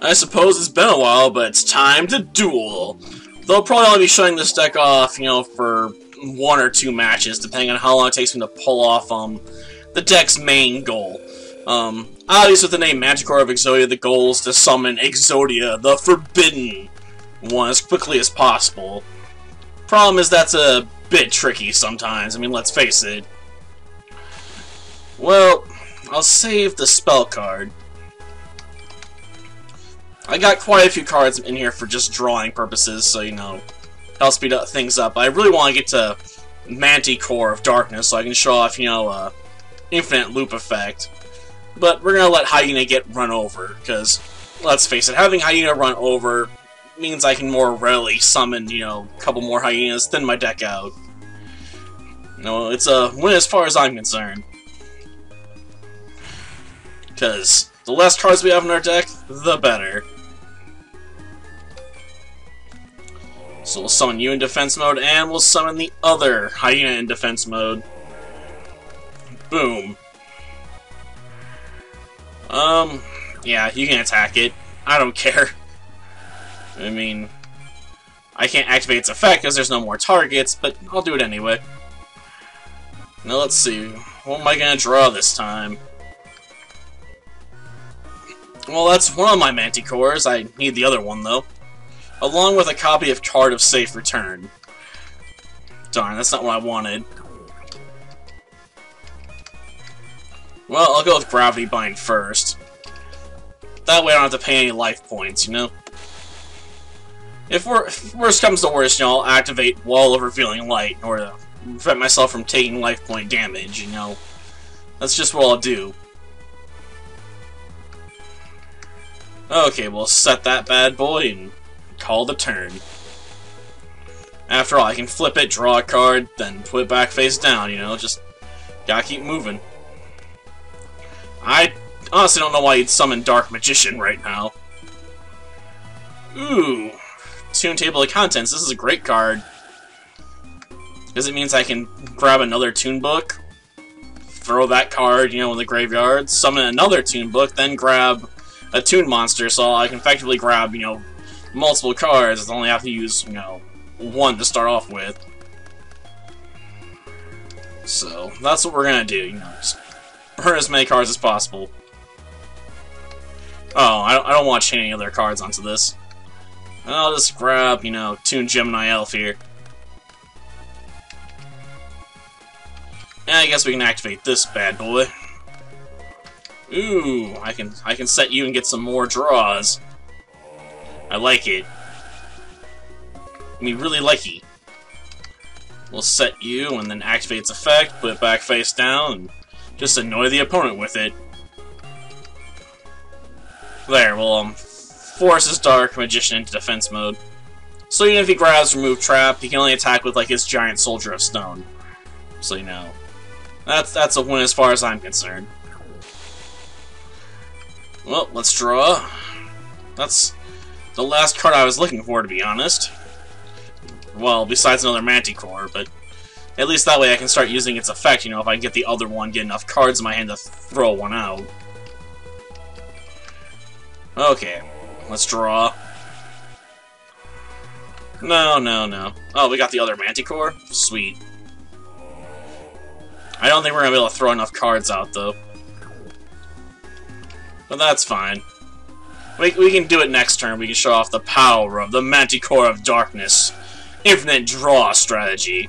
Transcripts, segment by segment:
I suppose it's been a while, but it's time to duel. They'll probably only be showing this deck off, you know, for one or two matches, depending on how long it takes me to pull off um the deck's main goal. Um, obviously with the name Manticore of Exodia, the goal is to summon Exodia, the Forbidden one, as quickly as possible. Problem is that's a bit tricky sometimes, I mean, let's face it. Well, I'll save the spell card. I got quite a few cards in here for just drawing purposes, so, you know, help speed up things up. I really want to get to Manticore of Darkness so I can show off, you know, uh, Infinite Loop Effect. But we're gonna let Hyena get run over, because, let's face it, having Hyena run over means I can more readily summon, you know, a couple more Hyenas, thin my deck out. No, it's a win as far as I'm concerned. Because the less cards we have in our deck, the better. So we'll summon you in defense mode, and we'll summon the other Hyena in defense mode. Boom. Um, yeah, you can attack it. I don't care. I mean, I can't activate its effect because there's no more targets, but I'll do it anyway. Now let's see, what am I going to draw this time? Well, that's one of my Manticores. I need the other one, though along with a copy of Card of Safe Return. Darn, that's not what I wanted. Well, I'll go with Gravity Bind first. That way I don't have to pay any life points, you know? If, if worst comes to worst, you know, I'll activate Wall of Revealing Light in order to prevent myself from taking life point damage, you know? That's just what I'll do. Okay, we'll set that bad boy and call the turn. After all, I can flip it, draw a card, then put it back face down, you know, just gotta keep moving. I honestly don't know why you'd summon Dark Magician right now. Ooh, Toon Table of Contents, this is a great card. Because it means I can grab another Toon Book, throw that card, you know, in the graveyard, summon another Toon Book, then grab a Toon Monster, so I can effectively grab, you know, multiple cards, I only have to use, you know, one to start off with. So, that's what we're gonna do, you know, just burn as many cards as possible. Oh, I don't, I don't want to chain any other cards onto this. I'll just grab, you know, Toon Gemini Elf here. And I guess we can activate this bad boy. Ooh, I can I can set you and get some more draws. I like it. I mean, really like it. We'll set you and then activate its effect, put it back face down, and just annoy the opponent with it. There, well, um, force his Dark Magician into defense mode. So even if he grabs Remove Trap, he can only attack with, like, his Giant Soldier of Stone. So you know. That's, that's a win as far as I'm concerned. Well, let's draw. That's the last card I was looking for, to be honest. Well, besides another Manticore, but at least that way I can start using its effect, you know, if I get the other one, get enough cards in my hand to throw one out. Okay, let's draw. No, no, no. Oh, we got the other Manticore? Sweet. I don't think we're gonna be able to throw enough cards out, though. But that's fine. We, we can do it next turn. We can show off the power of the Manticore of Darkness. Infinite draw strategy.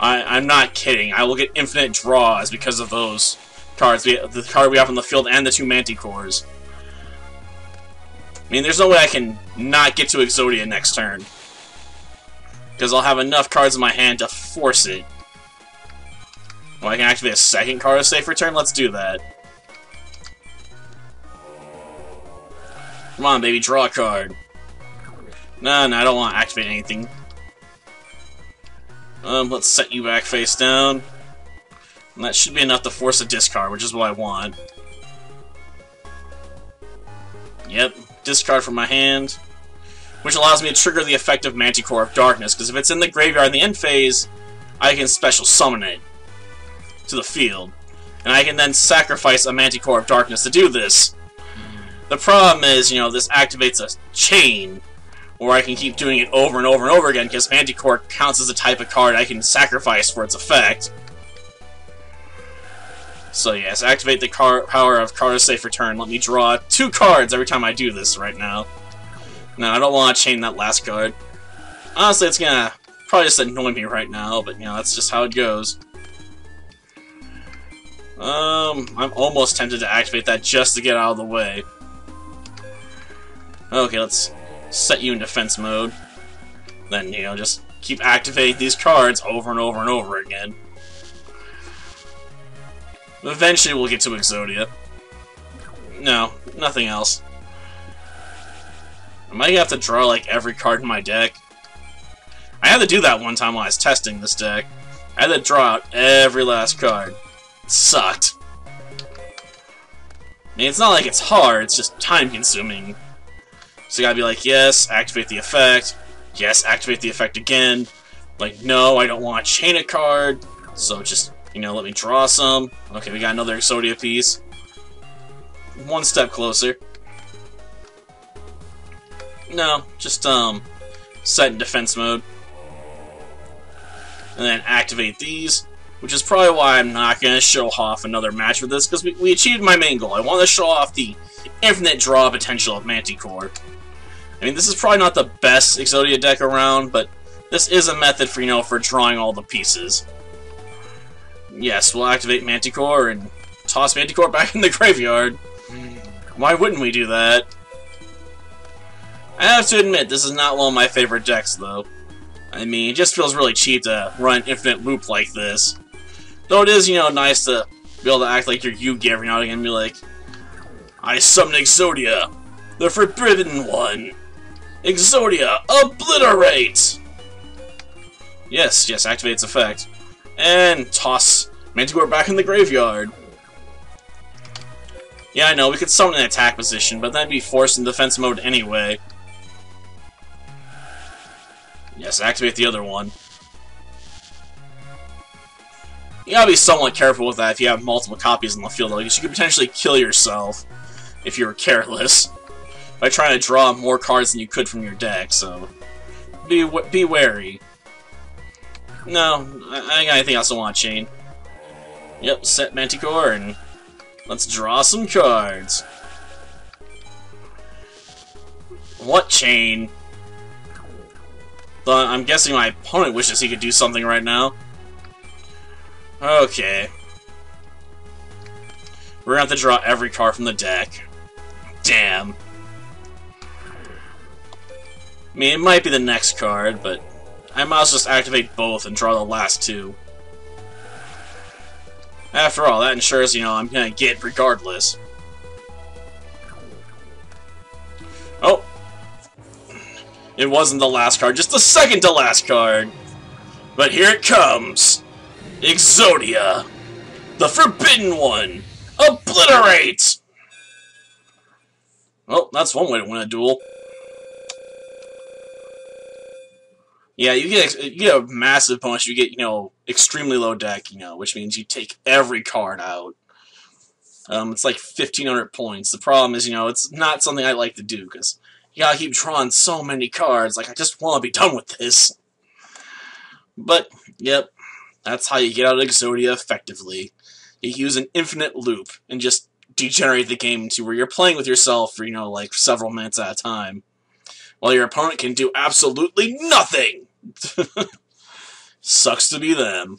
I, I'm not kidding. I will get infinite draws because of those cards. We, the card we have on the field and the two Manticores. I mean, there's no way I can not get to Exodia next turn. Because I'll have enough cards in my hand to force it. Well, I can activate a second card of Safe Return? Let's do that. Come on, baby, draw a card. No, no, I don't want to activate anything. Um, let's set you back face down. And that should be enough to force a discard, which is what I want. Yep, discard from my hand. Which allows me to trigger the effect of Manticore of Darkness, because if it's in the graveyard in the end phase, I can special summon it to the field. And I can then sacrifice a Manticore of Darkness to do this. The problem is, you know, this activates a chain where I can keep doing it over and over and over again because Manticore counts as a type of card I can sacrifice for its effect. So yes, activate the power of card safe return. Let me draw two cards every time I do this right now. No, I don't want to chain that last card. Honestly, it's gonna probably just annoy me right now, but you know, that's just how it goes. Um, I'm almost tempted to activate that just to get out of the way. Okay, let's set you in defense mode. Then, you know, just keep activating these cards over and over and over again. Eventually we'll get to Exodia. No, nothing else. I might have to draw, like, every card in my deck. I had to do that one time while I was testing this deck. I had to draw out every last card. It sucked. I mean, it's not like it's hard, it's just time-consuming. So you gotta be like, yes, activate the effect. Yes, activate the effect again. Like, no, I don't want to chain a card. So just, you know, let me draw some. Okay, we got another Exodia piece. One step closer. No, just, um, set in defense mode. And then activate these, which is probably why I'm not going to show off another match with this, because we, we achieved my main goal. I want to show off the infinite draw potential of Manticore. I mean, this is probably not the best Exodia deck around, but this is a method for, you know, for drawing all the pieces. Yes, we'll activate Manticore and toss Manticore back in the graveyard. Why wouldn't we do that? I have to admit, this is not one of my favorite decks, though. I mean, it just feels really cheap to run infinite loop like this. Though it is, you know, nice to be able to act like you're Yugi every now and again and be like, I summon Exodia, the Forbidden One. Exodia, obliterate! Yes, yes, activate its effect. And toss Manticore back in the graveyard. Yeah, I know, we could summon an attack position, but that'd be forced in defense mode anyway. Yes, activate the other one. You gotta be somewhat careful with that if you have multiple copies in the field, because you could potentially kill yourself if you were careless by trying to draw more cards than you could from your deck, so be be wary. No, I ain't got anything else I want chain. Yep, set Manticore, and let's draw some cards. What chain? But I'm guessing my opponent wishes he could do something right now. Okay. We're gonna have to draw every card from the deck. Damn. I mean, it might be the next card, but I might as well just activate both and draw the last two. After all, that ensures, you know, I'm gonna get regardless. Oh! It wasn't the last card, just the second to last card! But here it comes! Exodia! The Forbidden One! Obliterate! Well, that's one way to win a duel. Yeah, you get you get a massive punch. You get you know extremely low deck, you know, which means you take every card out. Um, it's like fifteen hundred points. The problem is, you know, it's not something I like to do because you gotta keep drawing so many cards. Like I just want to be done with this. But yep, that's how you get out of Exodia effectively. You use an infinite loop and just degenerate the game to where you're playing with yourself for you know like several minutes at a time, while your opponent can do absolutely nothing. Sucks to be them.